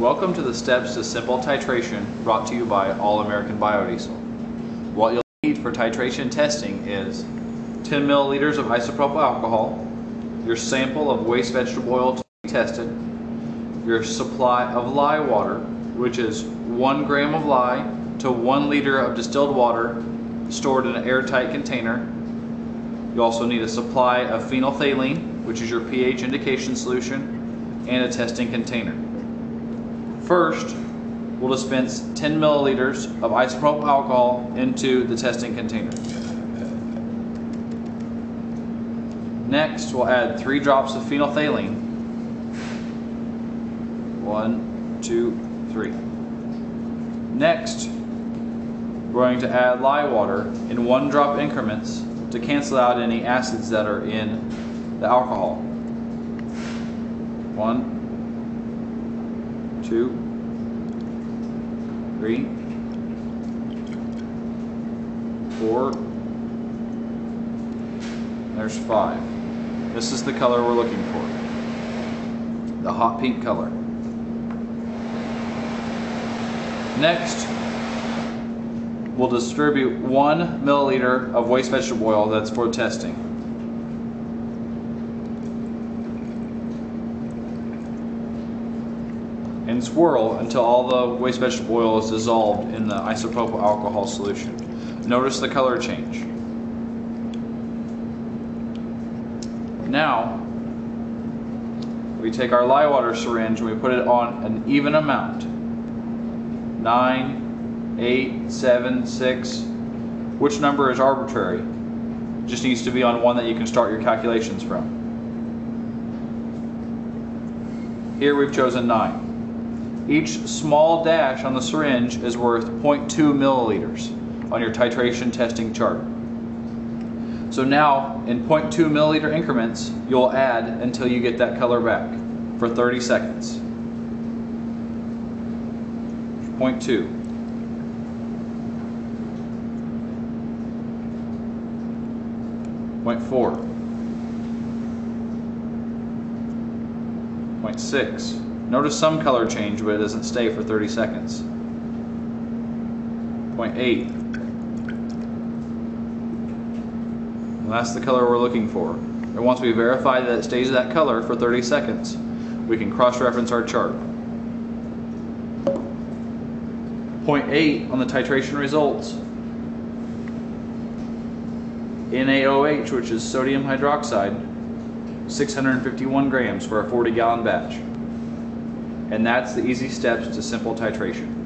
Welcome to the steps to simple titration brought to you by All American Biodiesel. What you'll need for titration testing is 10 milliliters of isopropyl alcohol, your sample of waste vegetable oil to be tested, your supply of lye water, which is 1 gram of lye to 1 liter of distilled water stored in an airtight container. You also need a supply of phenolphthalein, which is your pH indication solution, and a testing container. First, we'll dispense 10 milliliters of isopropyl alcohol into the testing container. Next, we'll add three drops of phenolphthalein. One, two, three. Next, we're going to add lye water in one drop increments to cancel out any acids that are in the alcohol. One, two, three, four, there's five. This is the color we're looking for. The hot pink color. Next, we'll distribute one milliliter of waste vegetable oil that's for testing. And swirl until all the waste vegetable oil is dissolved in the isopropyl alcohol solution. Notice the color change. Now, we take our lye water syringe and we put it on an even amount. Nine, eight, seven, six. Which number is arbitrary? Just needs to be on one that you can start your calculations from. Here we've chosen 9. Each small dash on the syringe is worth 0.2 milliliters on your titration testing chart. So now, in 0.2 milliliter increments, you'll add until you get that color back for 30 seconds. 0.2. Point four. Point six. Notice some color change, but it doesn't stay for 30 seconds. Point eight. And that's the color we're looking for. And once we verify that it stays that color for 30 seconds, we can cross-reference our chart. Point eight on the titration results. NaOH, which is sodium hydroxide, 651 grams for a 40 gallon batch. And that's the easy steps to simple titration.